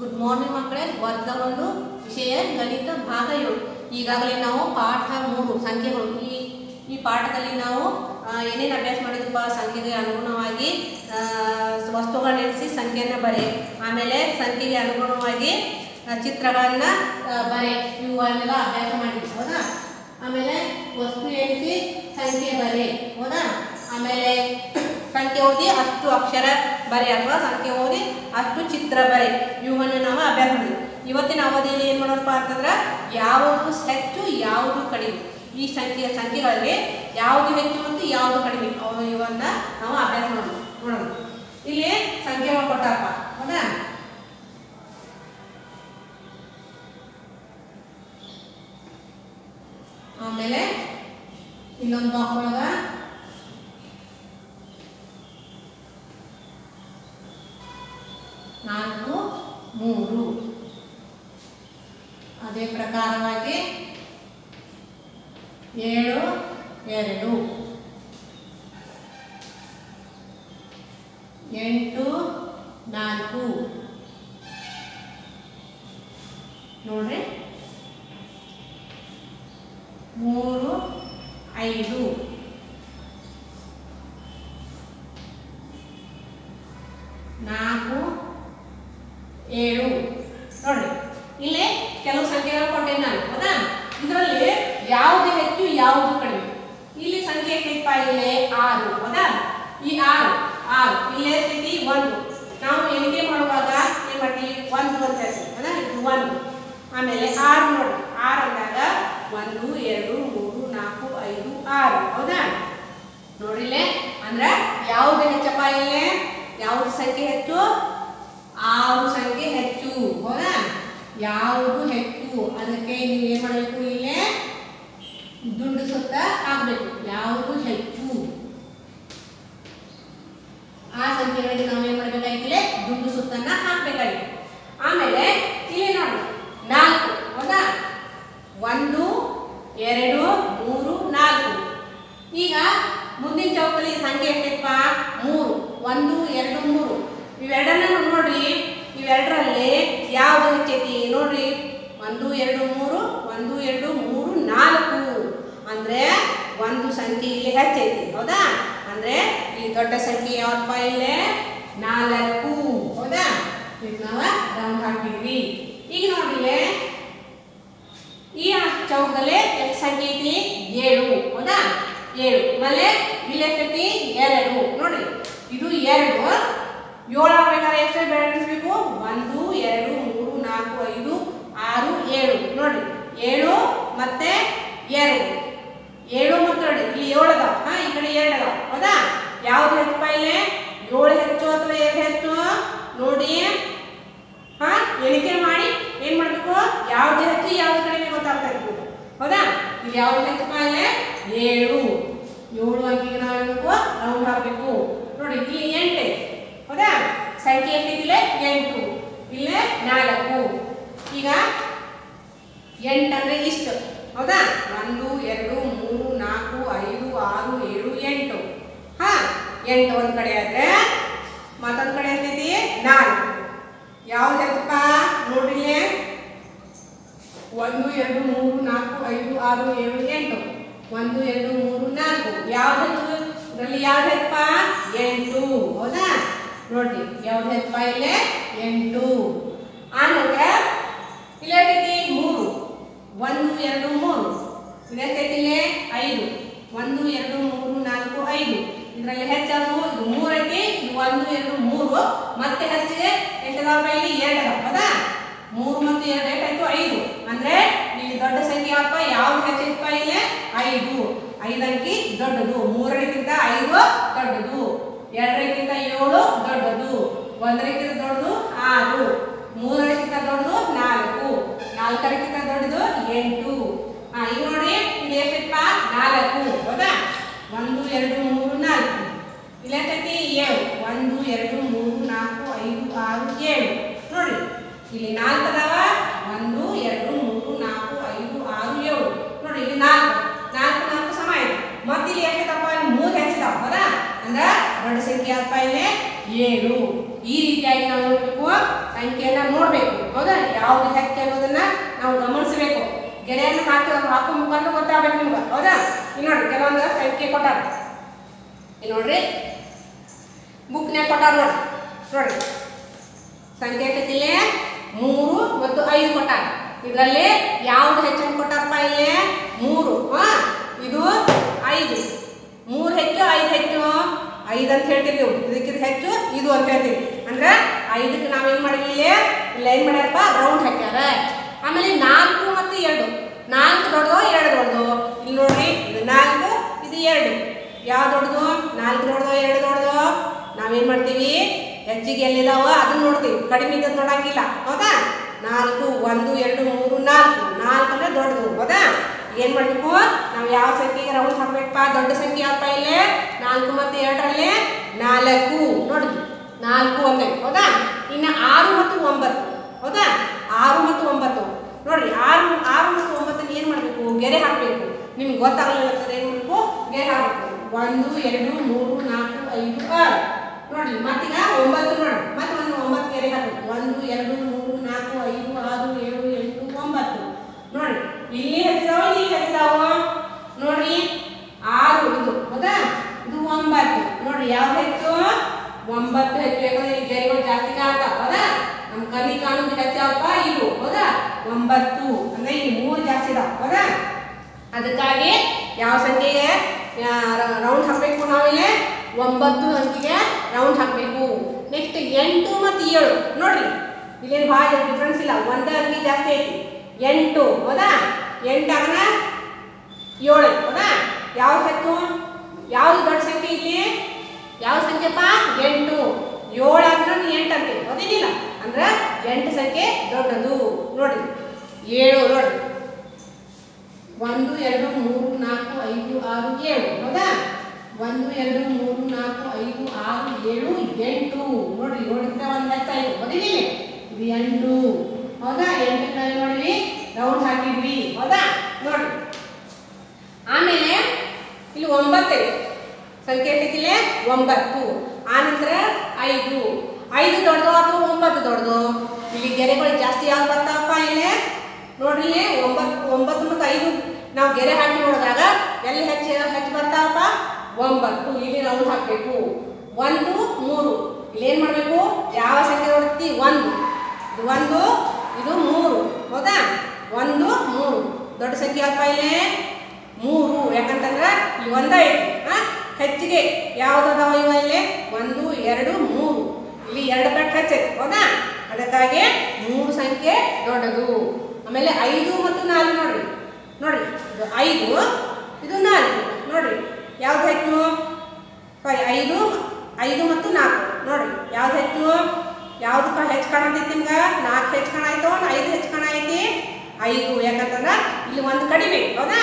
Good morning ಮಕ್ಕಳೇ. ವರ್ಗ ಒಂದು, ವಿಷಯ, ಗಣಿತ, ಭಾಗ ಏಳು. ಈಗಾಗಲೇ ನಾವು ಪಾಠ ಮೂರು ಸಂಖ್ಯೆಗಳು. ಈ ಈ ಪಾಠದಲ್ಲಿ ನಾವು ಏನೇನು ಅಭ್ಯಾಸ ಮಾಡಿದ್ರಪ್ಪ ಸಂಖ್ಯೆಗೆ ಅನುಗುಣವಾಗಿ ವಸ್ತುಗಳನ್ನ ಎಣಿಸಿ ಸಂಖ್ಯೆಯನ್ನು ಬರೆ. ಆಮೇಲೆ ಸಂಖ್ಯೆಗೆ ಅನುಗುಣವಾಗಿ ಚಿತ್ರಗಳನ್ನು ಬರೆ. ಇವುಗಳನ್ನೆಲ್ಲ ಅಭ್ಯಾಸ ಮಾಡಿದ್ವಿ, ಹೌದಾ? ಆಮೇಲೆ ವಸ್ತು ಎಣಿಸಿ ಸಂಖ್ಯೆ ಬರೆ, ಹೌದಾ? ಆಮೇಲೆ ಸಂಖ್ಯೆ ಓದಿ ಅಷ್ಟು ಅಕ್ಷರ ಬರೆ ಅಥವಾ ಸಂಖ್ಯೆ ಓದಿ ಅಷ್ಟು ಚಿತ್ರ ಬರೆ. ಇವನ್ನು ನಾವು ಅಭ್ಯಾಸ ಮಾಡಿದ್ವಿ. ಇವತ್ತಿನ ಅವಧಿಯಲ್ಲಿ ಏನು ಮಾಡೋಣಪ್ಪ ಅಂತಂದ್ರೆ ಯಾವುದು ಹೆಚ್ಚು, ಯಾವುದು ಕಡಿಮೆ. ಈ ಸಂಖ್ಯೆ ಸಂಖ್ಯೆಗಳಲ್ಲಿ ಯಾವುದು ಹೆಚ್ಚು ಮತ್ತು ಯಾವುದು ಕಡಿಮೆ ಅವು ಇವನ್ನ ನಾವು ಅಭ್ಯಾಸ ಮಾಡೋಣ ನೋಡೋದು ಇಲ್ಲಿ ಸಂಖ್ಯೆ ಕೊಟ್ಟಪ್ಪ ಹೌದಾ? ಆಮೇಲೆ ಇನ್ನೊಂದು ಬಾಕ್ಸ್ ಒಳಗ ನಾಲ್ಕು ಮೂರು ಅದೇ ಪ್ರಕಾರವಾಗಿ ಏಳು ಎರಡು. ಎಂಟು ನಾಲ್ಕು. ನೋಡ್ರಿ. ಮೂರು ಐದು. ನಾಲ್ಕು ಏಳು ನೋಡಿ ಇಲ್ಲಿ ಕೆಲವು ಸಂಖ್ಯೆಗಳು ಕೊಟ್ಟೇನೆ ನಾನು ಹೌದಾ ಇದರಲ್ಲಿ ಯಾವುದು ಕಡಿಮೆ? ಇಲ್ಲಿ ಸಂಖ್ಯೆ ಕ್ಲಿಪ್ ಇಲ್ಲಿ ಆರು. ಹೌದಾ? ಈ ಆರು ಆರು. ಇಲ್ಲೇ ಸ್ಥಿತಿ ಒಂದು. ನಾವು ಎಣಿಕೆ ಮಾಡುವಾಗ ಏನ್ ಒಂದು ಅಂತ ಇದು ಒಂದು. ಆಮೇಲೆ ಆರು ನೋಡಿ. ಆರು ಅಂದಾಗ ಒಂದು, ಎರಡು, ಮೂರು, ನಾಲ್ಕು, ಐದು, ಆರು. ಹೌದಾ? ನೋಡಿಲ್ಲೇ ಅಂದ್ರೆ ಯಾವುದು ಹೆಚ್ಚಪ್ಪ ಇಲ್ಲೇ? ಯಾವ್ದು ಸಂಖ್ಯೆ ಹೆಚ್ಚು? ಆರು ಸಂಖ್ಯೆ ಹೆಚ್ಚು. ಹೌದಾ? ಯಾವುದು ಹೆಚ್ಚು? ಅದಕ್ಕೆ ನೀವು ಏನ್ ಮಾಡಬೇಕು ಇಲ್ಲೇ ದುಂಡು ಸುತ್ತ ಹಾಕ್ಬೇಕು ಯಾವುದು ಹೆಚ್ಚು ಆ ಸಂಖ್ಯೆಗಳಲ್ಲಿ ನಾವು ಏನ್ ಮಾಡ್ಬೇಕಾಗಿಲ್ಲ ದುಂಡು ಸುತ್ತನ್ನ ಹಾಕ್ಬೇಕಾಗಿದೆ ಆಮೇಲೆ ಇಲ್ಲಿ ನೋಡಿ. ನಾಲ್ಕು, ಹೌದಾ? ಒಂದು, ಎರಡು, ಮೂರು, ನಾಲ್ಕು. ಈಗ ಮುಂದಿನ ಚೌಕಲಿ ಸಂಖ್ಯೆ ಎಷ್ಟಪ್ಪ ಮೂರು. ಒಂದು, ಎರಡು, ಮೂರು. ಇವೆರಡನ್ನ ನೋಡ್ರಿ. ಇವೆರಡರಲ್ಲಿ ಯಾವುದು ಹೆಚ್ಚೈತಿ? ನೋಡ್ರಿ. ಒಂದು, ಎರಡು, ಮೂರು, ಒಂದು, ಎರಡು, ಮೂರು, ನಾಲ್ಕು. ಒಂದು ಸಂಖ್ಯೆ ಇಲ್ಲಿ ಹೆಚ್ಚೈತಿ, ಹೌದಾ? ಅಂದ್ರೆ ಇಲ್ಲಿ ದೊಡ್ಡ ಸಂಖ್ಯೆ ಯಾವಪ್ಪ ಇಲ್ಲೇ? ನಾಲ್ಕು, ಹೌದಾ? ಈಗ ನಾವು ರೌಂಡ್ ಹಾಕಿದ್ವಿ. ಈಗ ನೋಡಿ ಈ ಚೌಕದಲ್ಲಿ ಎಷ್ಟು ಸಂಖ್ಯೆ ಐತಿ? ಏಳು, ಹೌದಾ? ಏಳು. ಆಮೇಲೆ ಇಲ್ಲಿ ಎಷ್ಟೈತಿ ಎರಡು. ನೋಡ್ರಿ ಇದು ಎರಡು. ಏಳು ಆಗ್ಬೇಕಾದ್ರೆ ಎಷ್ಟು ಬೆಳೆಸಬೇಕು ಒಂದು, ಎರಡು, ಮೂರು, ನಾಲ್ಕು, ಐದು, ಆರು, ಏಳು. ನೋಡ್ರಿ ಏಳು ಮತ್ತೆ ಎರಡು. ಏಳು ಮತ್ತು ಎರಡು ಇಲ್ಲಿ ಏಳು ಅದಾವ ಹಾ, ಈ ಕಡೆ ಎರಡು ಅದಾವ ಹೌದಾ? ಯಾವ್ದು ಹೆಚ್ಚಪ್ಪ ಇಲ್ಲಿ ಏಳು ಹೆಚ್ಚು ಅಥವಾ ಎರಡು ಹೆಚ್ಚು? ನೋಡಿ, ಹಾ, ಎಣಿಕೆ ಮಾಡಿ, ಏನ್ ಮಾಡ್ಬೇಕು? ಯಾವ್ದು ಹೆಚ್ಚು, ಯಾವ್ದು ಕಡೆ ಗೊತ್ತಾಗ್ತಾ ಇರ್ಬೇಕು ಹೌದಾ? ಇಲ್ಲಿ ಯಾವ್ದು ಹೆಚ್ಚಪ್ಪ ಇಲ್ಲೇ ಏಳು. ಏಳು ಅಂಕಿಗೆ ನಾವು ಏನ್ಬೇಕು ರೌಂಡ್ ಹಾಕ್ಬೇಕು. ನೋಡಿ, ಇಲ್ಲಿ ಎಂಟು, ಹೌದಾ? ಸಂಖ್ಯೆ ಎಷ್ಟಿದೆ ಎಂಟು. ಇಲ್ಲೇ ನಾಲ್ಕು. ಈಗ ಎಂಟು ಅಂದ್ರೆ ಇಷ್ಟು, ಹೌದಾ? ಒಂದು, ಎರಡು ಮೂರು ನಾಲ್ಕು ಐದು ಆರು ಏಳು ಎಂಟು ಹಾ ಎಂಟು ಒಂದ್ ಕಡೆ ಆದ್ರೆ ಮತ್ತೊಂದ್ ಕಡೆ ಎಷ್ಟೈತಿ ನಾಲ್ಕು. ಯಾವ್ದು ಹೆಚ್ಚಪ್ಪ ನೋಡ್ರಿ ಒಂದು, ಎರಡು, ಮೂರು, ನಾಲ್ಕು, ಐದು, ಆರು, ಏಳು, ಎಂಟು. ಒಂದು, ಎರಡು, ಮೂರು, ನಾಲ್ಕು. ಯಾವ್ದು? ಇದರಲ್ಲಿ ಯಾವ್ದು ಹೆಚ್ಚಪ್ಪ ಎಂಟು. ಹೌದಾ? ನೋಡ್ರಿ, ಯಾವ್ದು ಎತ್ತಪ್ಪ ಇಲ್ಲೇ? ಎಂಟು. ಆಮೇಲೆ ಇಲ್ಲಿ ಎಷ್ಟೈತಿ ಮೂರು. ಒಂದು, ಎರಡು, ಮೂರು. ಇದೇ ಇಲ್ಲಿ ಐದು. ಒಂದು, ಎರಡು, ಮೂರು, ನಾಲ್ಕು, ಐದು. ಇದರಲ್ಲಿ ಹೆಚ್ಚಾದ್ರು ಇದು ಮೂರು ಐತಿ ಇದು ಒಂದು, ಎರಡು, ಮೂರು. ಮತ್ತೆ ಹೆಚ್ಚಿಗೆ ಎಷ್ಟದಾವ ಇಲ್ಲಿ? ಎರಡು ಹೌದಾ ಮೂರು ಮತ್ತು ಎರಡು ಎಷ್ಟಾಯ್ತು ಐದು. ಅಂದ್ರೆ ಇಲ್ಲಿ ದೊಡ್ಡ ಸಂಖ್ಯೆ ಯಾವ್ದು ಹೆಚ್ಚಿದ ಇಲ್ಲಿ? ಐದು. ಐದು ಅಂಕಿ ದೊಡ್ಡದು. ಮೂರಕ್ಕಿಂತ ಐದು ದೊಡ್ಡದು ಎರಡರಿಗಿಂತ ಏಳು ದೊಡ್ಡದು ಒಂದರಿಗಿಂತ ದೊಡ್ಡದು ಆರು ಮೂರರಿಗಿಂತ ದೊಡ್ಡದು ನಾಲ್ಕು ನಾಲ್ಕರಿಗಿಂತ ದೊಡ್ಡದು ಎಂಟು ಆ ಈಗ ನೋಡಿ ಇಲ್ಲಿ ಎಷ್ಟಪ್ಪ ನಾಲ್ಕು ಹೌದಾ ಒಂದು ಎರಡು ಮೂರು ನಾಲ್ಕು ಇಲ್ಲಿ ಎಷ್ಟೈತಿ ಏಳು. ಒಂದು, ಎರಡು, ಮೂರು, ನಾಲ್ಕು, ಐದು, ಆರು, ಏಳು. ನೋಡಿ, ಇಲ್ಲಿ ನಾಲ್ಕು ಅದಾವ ಒಂದು, ಎರಡು, ಮೂರು, ನಾಲ್ಕು, ಐದು, ಆರು, ಏಳು. ನೋಡಿ, ಇಲ್ಲಿ ನಾಲ್ಕು. ನಾಲ್ಕು ನಾಲ್ಕು ಸಮ ಆಯ್ತು. ಮತ್ತೆ ಇಲ್ಲಿ ಎಷ್ಟಿದಪ್ಪ? ಇಲ್ಲಿ ಮೂರು ಹೆಚ್ಚಿದಾವ ಹೌದಾ ಅಂದ್ರೆ ದೊಡ್ಡ ಸಂಖ್ಯೆ ಯಾವಪ್ಪ ಇಲ್ಲಿ? ಏಳು. ಈ ರೀತಿಯಾಗಿ ನಾವು ನೋಡಬೇಕು ಸಂಖ್ಯೆಯನ್ನ ನೋಡಬೇಕು. ಹೌದಾ? ಯಾವ್ದು ಹೆಚ್ಚು ಅನ್ನೋದನ್ನ ನಾವು ಗಮನಿಸಬೇಕು. ಗೆರೆಯನ್ನು ಹಾಕಿ ಹಾಕೋ ಮುಖಾಂತರ ಗೊತ್ತಾಗಬೇಕು ನಿಮ್ಗೆ. ಹೌದಾ? ಇಲ್ಲಿ ನೋಡ್ರಿ ಕೆಲವೊಂದು ಸಂಖ್ಯೆ ಕೊಟ್ಟಾರ. ಇಲ್ಲಿ ನೋಡ್ರಿ. ಬುಕ್ನ್ಯಾಗ ಕೊಟ್ಟಾರ ನೋಡಿ. ನೋಡ್ರಿ. ಸಂಖ್ಯೆ ಕತಿಲೆ ಮೂರು ಮತ್ತು ಐದು ಕೊಟ್ಟಾರ. ಇದರಲ್ಲಿ ಯಾವ್ದು ಹೆಚ್ಚು ಕೊಟ್ಟಾರಪ್ಪ ಇಲ್ಲಿ? ಮೂರು. ಹಾ, ಇದು ಐದು. ಮೂರು ಹೆಚ್ಚು, ಐದು ಹೆಚ್ಚು. ಐದು ಅಂತ ಹೇಳ್ತೀವಿ ನೀವು. ಹೆಚ್ಚು, ಇದು ಅಂತ ಹೇಳ್ತೀವಿ. ಅಂದ್ರೆ ಐದಕ್ಕೆ ನಾವೇನ್ ಮಾಡಿವಿ ಇಲ್ಲಿ? ಇಲ್ಲ ಏನ್ ಮಾಡ್ಯಾರಪ್ಪ? ರೌಂಡ್ ಹಾಕ್ಯಾರ. ಆಮೇಲೆ ನಾಲ್ಕು ಮತ್ತು ಎರಡು. ನಾಲ್ಕು ದೊಡ್ಡದು, ಎರಡು ದೊಡ್ಡದು. ಇಲ್ಲಿ ನೋಡ್ರಿ, ಇದು ನಾಲ್ಕು, ಇದು ಎರಡು. ಯಾವ ದೊಡ್ಡದು ನಾಲ್ಕು ದೊಡ್ಡದು ಎರಡು ದೊಡ್ಡದು ನಾವೇನ್ ಮಾಡ್ತೀವಿ ಹೆಚ್ಚಿಗೆ ಎಲ್ಲಿದಾವ? ಅದನ್ನ ನೋಡ್ತೀವಿ. ಕಡಿಮೆ ಇದ್ದದ್ದು ನೋಡಂಗಿಲ್ಲ. ಹೌದಾ? ನಾಲ್ಕು, ಒಂದು, ಎರಡು, ಮೂರು, ನಾಲ್ಕು. ನಾಲ್ಕು ಅಂದ್ರೆ ದೊಡ್ಡದು. ಹೌದಾ? ಏನ್ ಮಾಡ್ಬೇಕು? ನಾವು ಯಾವ ಸಂಖ್ಯೆಗೆ ರೌಂಡ್ ಹಾಕ್ಬೇಕಪ್ಪ? ದೊಡ್ಡ ಸಂಖ್ಯೆ ಯಾವಪ್ಪ ಇಲ್ಲಿ? ನಾಲ್ಕು ಮತ್ತೆ ಎರಡರಲ್ಲಿ ನಾಲ್ಕು. ನೋಡಿದ್ವಿ. ನಾಲ್ಕು ಒಂದೇ. ಹೌದಾ? ಇನ್ನು ಆರು ಮತ್ತು ಒಂಬತ್ತು. ಹೌದಾ? ಆರು ಮತ್ತು ಒಂಬತ್ತು. ನೋಡ್ರಿ ಆರು ಆರು ಮತ್ತು ಒಂಬತ್ತು ಏನು ಮಾಡಬೇಕು? ಗೆರೆ ಹಾಕಬೇಕು. ನಿಮ್ಗೆ ಗೊತ್ತಾಗಲಿಲ್ಲ ಏನು ಮಾಡಬೇಕು? ಗೆರೆ ಹಾಕಬೇಕು. ಒಂದು, ಎರಡು, ಮೂರು, ನಾಲ್ಕು, ಐದು, ಆರು. ನೋಡ್ರಿ, ಮತ್ತೀಗ ಒಂಬತ್ತು ನೋಡಿ ಮತ್ತೆ ಒಂದು ಒಂಬತ್ತು ಗೆರೆ ಹಾಕಬೇಕು ಒಂದು, ಎರಡು, ಮೂರು, ನಾಲ್ಕು, ಐದು, ಆರು, ಏಳು, ಎಂಟು, ಒಂಬತ್ತು. ನೋಡಿ ಇಲ್ಲಿ ಹೆಚ್ಚಿದಾವ ಇಲ್ಲಿ ಹೆಸರಾವ ನೋಡ್ರಿ, ಆರು, ಇದು ಹೌದಾ ಇದು ಒಂಬತ್ತು. ನೋಡ್ರಿ, ಯಾವ್ದು ಹೆಚ್ಚು? ಒಂಬತ್ತು ಹೆಚ್ಚು. ಯಾಕಂದ್ರೆ ಈ ಗೆರೆಗಳು ಜಾಸ್ತಿ ಕಾಣ್ತಾವ ಹೌದಾ ನಮ್ ಕಲಿ ಕಾಣೋದು ಹೆಚ್ಚಾವಪ್ಪ ಇವು ಹೌದಾ ಒಂಬತ್ತು. ಅಂದ್ರೆ ಈ ಮೂರು ಜಾಸ್ತಿ ಇದಾವ ಹೌದಾ ಅದಕ್ಕಾಗಿ ಯಾವ ಸಂಖ್ಯೆಗೆ ರೌಂಡ್ ಹಾಕಬೇಕು ನಾವಿಲ್ಲಿ? ಒಂಬತ್ತು ಅಂಕಿಗೆ ರೌಂಡ್ ಹಾಕಬೇಕು. ನೆಕ್ಸ್ಟ್ ಎಂಟು ಮತ್ತು ಏಳು. ನೋಡ್ರಿ, ಇಲ್ಲೇನು ಭಾಳ ಡಿಫ್ರೆನ್ಸ್ ಇಲ್ಲ. ಒಂದೇ ಅಂಕಿ ಜಾಸ್ತಿ ಐತಿ. ಎಂಟು, ಹೌದಾ? ಎಂಟಾಗನ ಏಳು, ಹೌದಾ? ಯಾವ ಸತ್ತು ಯಾವುದು ದೊಡ್ಡ ಸಂಖ್ಯೆ ಇಲ್ಲಿ? ಯಾವ ಸಂಖ್ಯೆಪ್ಪ? ಎಂಟು. ಏಳು ಆದ್ರೂ ಎಂಟು ಅಂಕಿ. ಅದೇನಿಲ್ಲ ಅಂದ್ರೆ ಎಂಟು ಸಂಖ್ಯೆ ದೊಡ್ಡದು. ನೋಡ್ರಿ, ಏಳು ನೋಡ್ರಿ. ಒಂದು, ಎರಡು, ಮೂರು, ನಾಲ್ಕು, ಐದು, ಆರು, ಏಳು. ಹೌದಾ? ಒಂದು, ಎರಡು, ಮೂರು, ನಾಲ್ಕು, ಐದು, ಆರು, ಏಳು, ಎಂಟು. ನೋಡ್ರಿ ಏಳರಿಂದ ಒಂದು ಹೆಚ್ಚಾಯ್ತು ಹೌದೇನಿಲ್ಲ ಇದು ಎಂಟು. ಹೌದಾ? ಎಂಟು ನಾವೇನ್ ನೋಡಿ ರೌಂಡ್ ಹಾಕಿದ್ವಿ. ಹೌದಾ? ನೋಡ್ರಿ ಆಮೇಲೆ ಇಲ್ಲಿ ಒಂಬತ್ತೈದು ಎಷ್ಟಿದೆ ಒಂಬತ್ತು. ಆನಂತರ ಐದು. ಐದು ದೊಡ್ಡದು ಅಥವಾ ಒಂಬತ್ತು ದೊಡ್ಡದು. ಇಲ್ಲಿ ಗೆರೆಗಳು ಜಾಸ್ತಿ ಯಾವ್ದು ಬರ್ತಾವಪ್ಪ ಇಲ್ಲಿ? ನೋಡ್ರಿ ಇಲ್ಲಿ ಒಂಬತ್ತು ಒಂಬತ್ತು ಮತ್ತು ಐದು. ನಾವು ಗೆರೆ ಹಾಕಿ ನೋಡಿದಾಗ ಎಲ್ಲಿ ಹೆಚ್ಚು ಹೆಚ್ಚು ಬರ್ತಾವಪ್ಪ? ಒಂಬತ್ತು, ಇಲ್ಲಿ ರೌಂಡ್ ಹಾಕಬೇಕು. ಒಂದು, ಮೂರು. ಇಲ್ಲಿ ಏನು ಮಾಡಬೇಕು? ಯಾವ ಸಂಖ್ಯೆ ಹೊಡ್ತಿ ಒಂದು. ಇದು ಒಂದು, ಇದು ಮೂರು. ಹೌದಾ? ಒಂದು, ಮೂರು. ದೊಡ್ಡ ಸಂಖ್ಯೆ ಯಾವಪ್ಪ ಇಲ್ಲಿ? ಮೂರು. ಯಾಕಂತಂದ್ರೆ ಇಲ್ಲಿ ಒಂದೇ ಐತಿ. ಹಾಂ? ಹೆಚ್ಚಿಗೆ ಯಾವ್ದದಾವ ಇವ ಇಲ್ಲಿ? ಒಂದು, ಎರಡು, ಮೂರು. ಇಲ್ಲಿ ಎರಡು ಪಟ್ಟು ಹೆಚ್ಚೈತಿ. ಹೌದಾ? ಅದಕ್ಕಾಗಿ ಮೂರು ಸಂಖ್ಯೆ ದೊಡ್ಡದು. ಆಮೇಲೆ ಐದು ಮತ್ತು ನಾಲ್ಕು ನೋಡ್ರಿ. ನೋಡ್ರಿ, ಇದು ಐದು, ಇದು ನಾಲ್ಕು. ನೋಡ್ರಿ ಯಾವ್ದು ಸಾರಿ ಐದು ಐದು ಮತ್ತು ನಾಲ್ಕು. ನೋಡಿ, ಯಾವ್ದು ಹೆಚ್ಚು? ಯಾವ್ದು ಹೆಚ್ಚು ಕಾಣತೈತಿ ನಿಮ್ಗೆ? ನಾಲ್ಕು ಹೆಚ್ಚು ಕಾಣಾಯ್ತು ಐದು ಹೆಚ್ಚು ಕಾಣೈತಿ ಐದು. ಯಾಕಂತಂದ್ರೆ ಇಲ್ಲಿ ಒಂದು ಕಡಿಮೆ. ಹೌದಾ?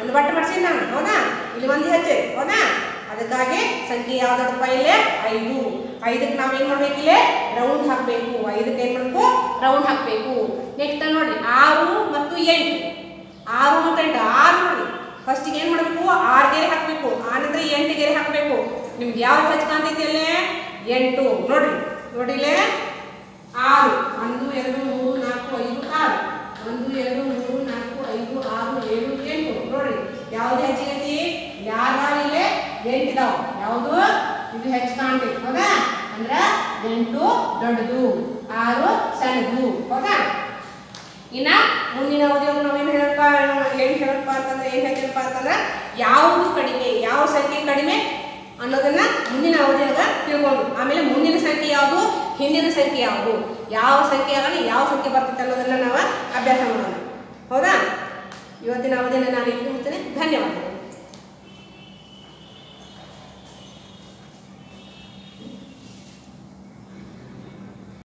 ಒಂದು ಬಟ್ಟೆ ಮಾಡ್ಸೀನಿ ನಾನು. ಹೌದಾ? ಇಲ್ಲಿ ಒಂದು ಹೆಚ್ಚೆ ಹೌದಾ? ಅದಕ್ಕಾಗಿ ಸಂಖ್ಯೆ ಯಾವ್ದಪ್ಪ ಇಲ್ಲೇ ಐದು. ಐದಕ್ಕೆ ನಾವು ಏನು ಮಾಡಬೇಕು ಇಲ್ಲೇ? ರೌಂಡ್ ಹಾಕಬೇಕು. ಐದಕ್ಕೆ ಏನು ಮಾಡಬೇಕು? ರೌಂಡ್ ಹಾಕಬೇಕು. ನೆಕ್ಸ್ಟ್ ನೋಡಿ, ಆರು ಮತ್ತು ಎಂಟು. ಆರು ಮತ್ತು ಎಂಟು. ಆರು ನೋಡಿ. ಫಸ್ಟಿಗೆ ಆರು ಗೆರೆ ಹಾಕಬೇಕು, ಆನಂತರ ಎಂಟು ಗೆರೆ ಹಾಕಬೇಕು. ನಿಮ್ಗೆ ಯಾವ್ದು ಹೆಚ್ಚು ಕಾಣ್ತೈತಿ ಅಲ್ಲೇ ಎಂಟು. ನೋಡ್ರಿ ನೋಡಿಲ್ಲೇ ಆರು. ಒಂದು, ಎರಡು, ಮೂರು, ನಾಲ್ಕು, ಐದು, ಆರು. ಒಂದು, ಎರಡು, ಮೂರು, ನಾಲ್ಕು, ಐದು, ಆರು, ಏಳು, ಎಂಟು. ನೋಡ್ರಿ, ಯಾವ್ದು ಹೆಚ್ಚಿಗೈತಿ ಯಾರು ಎಂಟು ಇದಾವ. ಯಾವುದು? ಇದು ಹೆಚ್ಚು ಕಾಣ್ತೈತಿ ಹೌದಾ? ಅಂದ್ರ ಎಂಟು ದೊಡ್ಡದು, ಆರು ಸಣ್ಣದು, ಹೌದಾ? ಇನ್ನ ಮುಂದಿನ ಅವಧಿಯನ್ನು ನಾವೇನು ಹೇಳಪ್ಪ? ಏನು ಹೇಳಪ್ಪ ಅಂತಂದ್ರೆ, ಏನು ಹೇಳ್ತೀರಪ್ಪ ಅಂತಂದ್ರೆ, ಯಾವುದು ಕಡಿಮೆ, ಯಾವ ಸಂಖ್ಯೆ ಕಡಿಮೆ ಅನ್ನೋದನ್ನ ಮುಂದಿನ ಅವಧಿಯಾಗ ತಿಳ್ಕೊಂಡು, ಆಮೇಲೆ ಮುಂದಿನ ಸಂಖ್ಯೆ ಯಾವುದು, ಹಿಂದಿನ ಸಂಖ್ಯೆ ಯಾವುದು, ಯಾವ ಸಂಖ್ಯೆ ಆಗಲಿ, ಯಾವ ಸಂಖ್ಯೆ ಬರ್ತೈತೆ ಅನ್ನೋದನ್ನ ನಾವು ಅಭ್ಯಾಸ ಮಾಡೋಣ. ಹೌದಾ? ಇವತ್ತಿನ ಅವಧಿಯನ್ನು ನಾನು ಮುಗ್ತೇನೆ ಧನ್ಯವಾದಗಳು.